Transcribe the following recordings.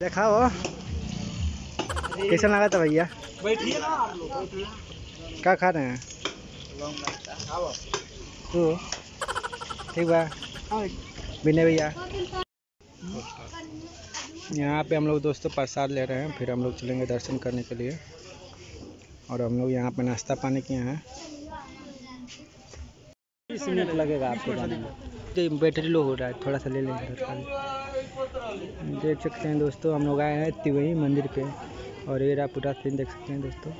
देखा हो कैसा लगा था भैया? बैठिए ना आप लोग क्या खा रहे हैं? तू? ठीक बा। विनय भैया। यहाँ पे हम लोग दोस्तों प्रसाद ले रहे हैं फिर हम लोग चलेंगे दर्शन करने के लिए। और हम लोग यहाँ पे नाश्ता पानी किए हैं। बीस मिनट लगेगा आपको जाने में। बैटरी लो हो रहा है थोड़ा सा ले लेंगे। देख सकते हैं दोस्तों, हम लोग आए हैं तिवही मंदिर पे। और ये रहा पूरा सीन देख सकते हैं दोस्तों।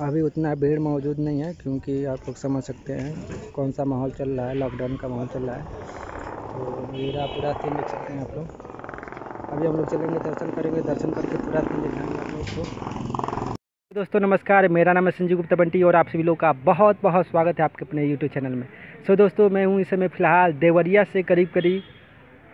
अभी उतना भीड़ मौजूद नहीं है, क्योंकि आप लोग समझ सकते हैं कौन सा माहौल चल रहा है लॉकडाउन का माहौल चल रहा है। तो ये रहा पूरा सीन देख सकते हैं आप लोग। अभी हम लोग चलेंगे दर्शन करेंगे, दर्शन करके पूरा सीन दिखाएँगे आप लोग को। दोस्तों नमस्कार। मेरा नाम है संजीव गुप्ता बंटी और आप सभी लोग का बहुत बहुत स्वागत है आपके अपने यूट्यूब चैनल में। सो so, दोस्तों मैं हूँ इस समय फ़िलहाल देवरिया से करीब करीब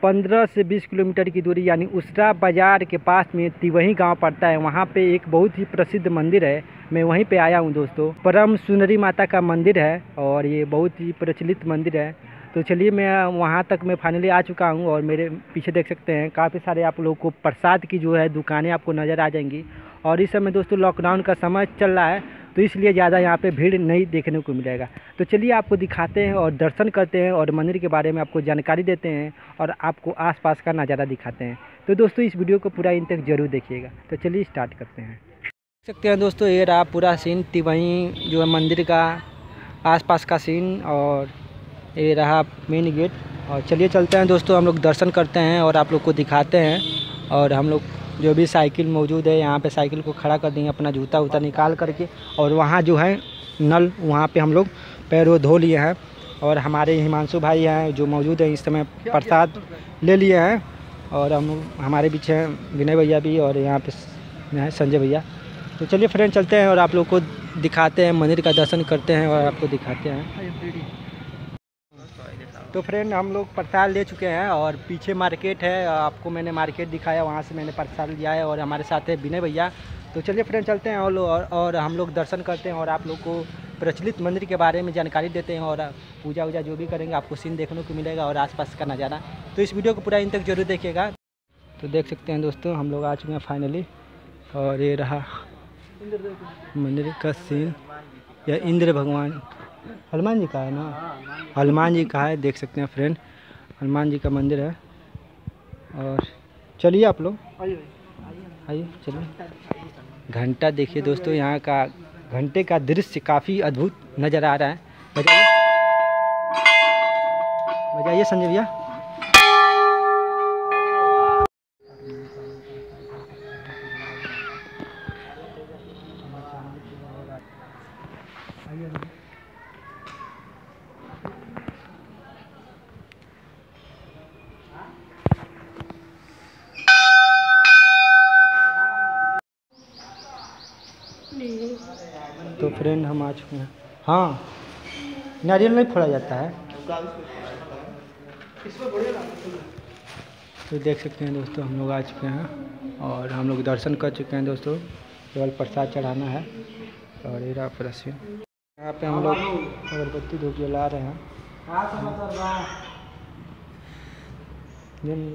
15 से 20 किलोमीटर की दूरी यानी उसरा बाज़ार के पास में तिवही गाँव पड़ता है। वहाँ पे एक बहुत ही प्रसिद्ध मंदिर है। मैं वहीं पे आया हूँ दोस्तों। परम सुनरी माता का मंदिर है और ये बहुत ही प्रचलित मंदिर है। तो चलिए मैं वहाँ तक मैं फाइनली आ चुका हूँ और मेरे पीछे देख सकते हैं काफ़ी सारे आप लोगों को प्रसाद की जो है दुकानें आपको नज़र आ जाएँगी। और इस समय दोस्तों लॉकडाउन का समय चल रहा है तो इसलिए ज़्यादा यहाँ पे भीड़ नहीं देखने को मिलेगा। तो चलिए आपको दिखाते हैं और दर्शन करते हैं और मंदिर के बारे में आपको जानकारी देते हैं और आपको आसपास का नज़ारा दिखाते हैं। तो दोस्तों इस वीडियो को पूरा इन तक ज़रूर देखिएगा। तो चलिए स्टार्ट करते हैं। देख सकते हैं दोस्तों ये रहा पूरा सीन तिवही जो है मंदिर का आसपास का सीन और ये रहा मेन गेट और चलिए चलते हैं दोस्तों, हम लोग दर्शन करते हैं और आप लोग को दिखाते हैं और हम लोग जो भी साइकिल मौजूद है, यहाँ पे साइकिल को खड़ा कर देंगे, अपना जूता वूता निकाल करके। और वहाँ जो है, नल, वहाँ पे हम लोग पैर वो धो लिए हैं। और हमारे हिमांशु भाई हैं, जो मौजूद हैं इस समय, प्रसाद ले लिए हैं। और हम, हमारे पीछे हैं विनय भैया भी, और यहाँ पे हैं संजय भैया। तो चलिए फ्रेंड, चलते हैं और आप लोग को दिखाते हैं, मंदिर का दर्शन करते हैं और आपको दिखाते हैं। तो फ्रेंड हम लोग प्रसाद ले चुके हैं और पीछे मार्केट है। आपको मैंने मार्केट दिखाया वहाँ से मैंने प्रसाद लिया है और हमारे साथ है विनय भैया। तो चलिए फ्रेंड चलते हैं और, और हम लोग दर्शन करते हैं और आप लोग को प्रचलित मंदिर के बारे में जानकारी देते हैं और पूजा वूजा जो भी करेंगे आपको सीन देखने को मिलेगा और आसपास का नज़ारा। तो इस वीडियो को पूरा इन तक ज़रूर देखिएगा। तो देख सकते हैं दोस्तों हम लोग आ चुके हैं फाइनली और ये रहा मंदिर का सीन या इंद्र भगवान हनुमान जी का है ना? हनुमान जी का है, देख सकते हैं फ्रेंड हनुमान जी का मंदिर है। और चलिए आप लोग। आइए, चलिए। घंटा देखिए दोस्तों, यहाँ का घंटे का दृश्य काफ़ी अद्भुत नज़र आ रहा है। बजाइए। बजाइए संजय भैया। फ्रेंड हम आ चुके हैं। हाँ नारियल नहीं फोड़ा जाता है। तो देख सकते हैं दोस्तों, हम लोग आ चुके हैं और हम लोग दर्शन कर चुके हैं दोस्तों। केवल प्रसाद चढ़ाना है और ये रहा यहाँ पे हम लोग अगरबत्ती धूप जला रहे हैं। हम्म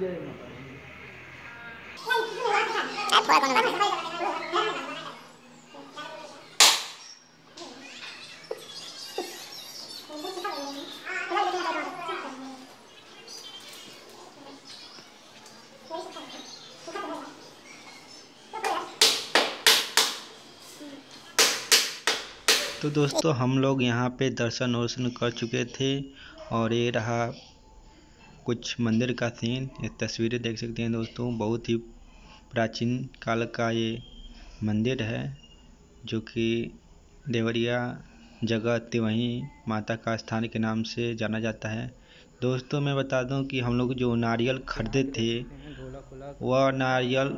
तो दोस्तों हम लोग यहाँ पे दर्शन वर्शन कर चुके थे और ये रहा कुछ मंदिर का सीन ये तस्वीरें देख सकते हैं दोस्तों। बहुत ही प्राचीन काल का ये मंदिर है, जो कि देवरिया जगह तिवही माता का स्थान के नाम से जाना जाता है। दोस्तों, मैं बता दूँ कि हम लोग जो नारियल खरीदे थे, वह नारियल,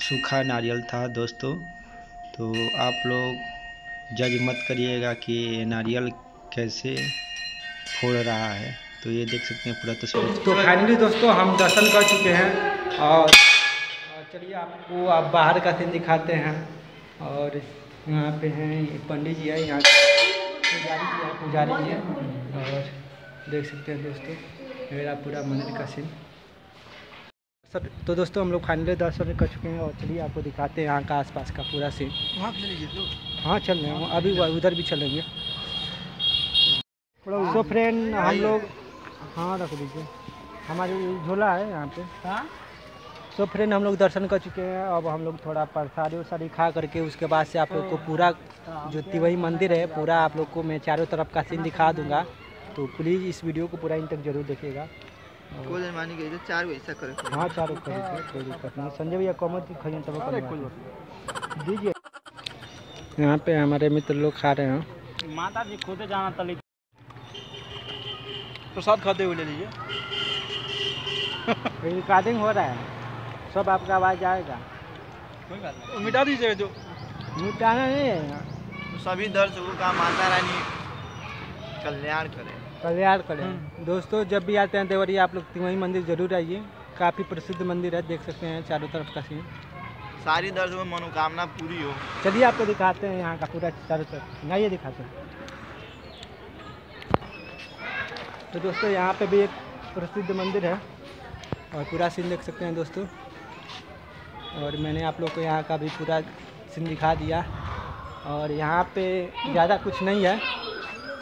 सूखा नारियल था दोस्तों। तो आप लोग जज मत करिएगा कि नारियल कैसे फोड़ रहा है। तो ये देख सकते हैं पूरा तस्वीर तो फाइनली दोस्तों हम दर्शन कर चुके हैं और चलिए आपको आप बाहर का सीन दिखाते हैं। और यहाँ पे हैं ये पंडित जी है यहाँ पुजारी जी है पुजारी जी है। और देख सकते हैं दोस्तों मेरा पूरा मंदिर का सीन सर तो दोस्तों हम लोग फाइनली दर्शन कर चुके हैं और चलिए आपको दिखाते हैं यहाँ का आसपास का पूरा सीन वहाँ चले हाँ चल रहे हैं अभी उधर भी चलेंगे। तो फ्रेंड हम लोग हाँ रख दीजिए। हमारी झोला है यहाँ पे। हाँ? तो फ्रेंड हम लोग दर्शन कर चुके हैं। अब हम लोग थोड़ा प्रसादी उरसादी खा करके उसके बाद से आप लोग को पूरा जो तिवही मंदिर है। पूरा आप लोग को मैं चारों तरफ़ का सीन दिखा दूँगा। तो प्लीज़ इस वीडियो को पूरा इन तक ज़रूर देखिएगा। चार हाँ चारों कोई दिक्कत नहीं। संजय भैया कॉमत की खरीद दीजिए। यहाँ पे हमारे मित्र लोग खा रहे हैं। माता जी खुद जाना तली प्रसाद खाते हुए ले लीजिए। रिकॉर्डिंग हो रहा है। सब आपका आवाज़ आएगा। कोई बात नहीं। मिटा दीजिए जो। मिटाना नहीं है। सभी दर्शकों का माता रानी। कल्याण करे। कल्याण करें। दोस्तों जब भी आते हैं देवरिया आप लोग तिवही मंदिर ज़रूर आइए। काफ़ी प्रसिद्ध मंदिर है देख सकते हैं चारों तरफ़ का सीन सारी दर्शकों की मनोकामना पूरी हो। चलिए आपको दिखाते हैं यहाँ का पूरा चारों तरफ़। आइए दिखाते हैं। तो दोस्तों यहाँ पे भी एक प्रसिद्ध मंदिर है। और पूरा सीन देख सकते हैं दोस्तों। और मैंने आप लोग को यहाँ का भी पूरा सीन दिखा दिया। और यहाँ पे ज़्यादा कुछ नहीं है।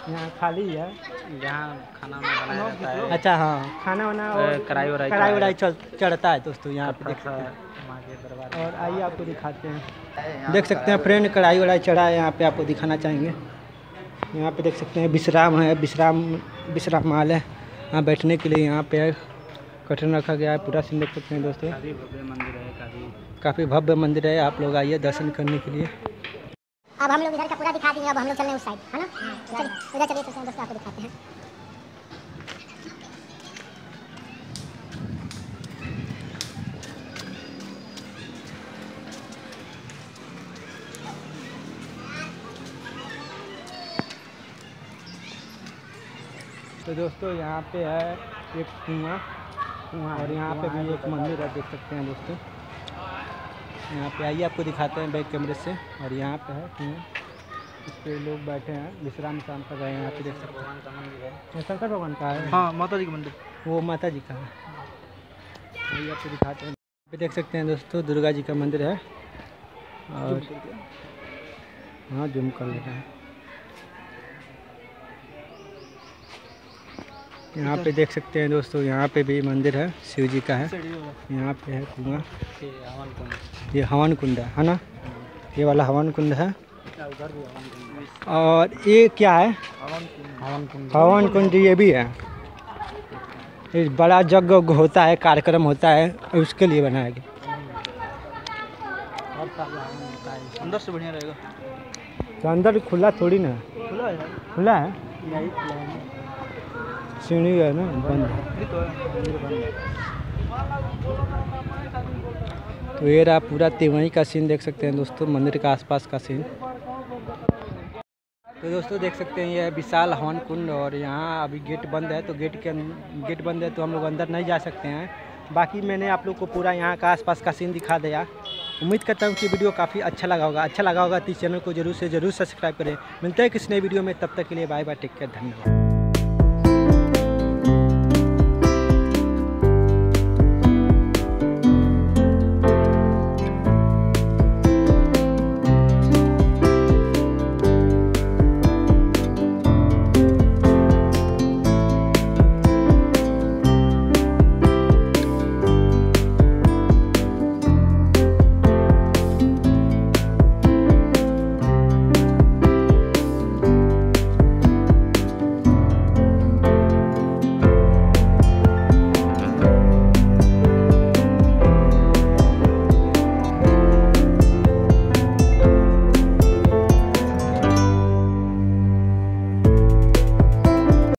यहाँ खाली है। यहाँ खाना बनाया जाता है। अच्छा हाँ। खाना वाना और कढ़ाई वढ़ाई कढ़ाई वढ़ाई चल चढ़ता है दोस्तों यहाँ पे देख सकते हैं। और आइए आपको दिखाते हैं। देख सकते हैं फ्रेंड कढ़ाई वढ़ाई चढ़ा है यहाँ पे आपको दिखाना चाहेंगे। यहाँ पे देख सकते हैं विश्राम है विश्राम विश्राम माल है। यहाँ बैठने के लिए यहाँ पे कठिन रखा गया है पूरा सीन देख सकते हैं दोस्तों। काफ़ी भव्य मंदिर है काफ़ी भव्य मंदिर है आप लोग आइए दर्शन करने के लिए। अब हम लोग इधर का पूरा दिखा देंगे अब हम लोग चल रहे हैं उस साइड है ना? चलिए उधर चलिए तो दोस्तों आपको दिखाते हैं। तो दोस्तों यहाँ पे है एक कुआँ। और यहाँ पे भी एक मंदिर है देख सकते हैं दोस्तों। यहाँ पे आइए आपको दिखाते हैं बैक कैमरे से। और यहाँ पे है कुआँ। इस पे लोग बैठे हैं विश्राम विश्राम कर रहे हैं यहाँ पे देख सकते हैं। शंकर भगवान का है? हाँ माता जी का मंदिर। वो माता जी का है। आइए आपको दिखाते हैं। यहाँ पे देख सकते हैं दोस्तों दुर्गा जी का मंदिर है। और हाँ जूम कर लेना है। यहाँ पे देख सकते हैं दोस्तों यहाँ पे भी मंदिर है शिव जी का है। यहाँ पे है कुआँ। ये हवन कुंड है है ना? ये वाला हवन कुंड है। और ये क्या है? हवन कुंड ये भी है। ये बड़ा जग होता है कार्यक्रम होता है उसके लिए बनाया गया। अंदर से बढ़िया रहेगा। तो अंदर खुला थोड़ी ना खुला है। खुला है। सीढ़ी है ना, बंद। तो ये रहा पूरा तिवही का सीन देख सकते हैं दोस्तों, मंदिर का आसपास का सीन तो दोस्तों देख सकते हैं, ये विशाल हवन कुंड और यहाँ अभी गेट बंद है तो गेट के अं- गेट बंद है तो हम लोग अंदर नहीं जा सकते हैं। बाकी मैंने आप लोग को पूरा यहाँ का आसपास का सीन दिखा दिया। उम्मीद करता हूँ कि वीडियो काफ़ी अच्छा लगा होगा। अच्छा लगा होगा तो इस चैनल को ज़रूर से ज़रूर सब्सक्राइब करें। मिलते हैं किसी नई वीडियो में, तब तक के लिए बाय बाय टेक केयर धन्यवाद।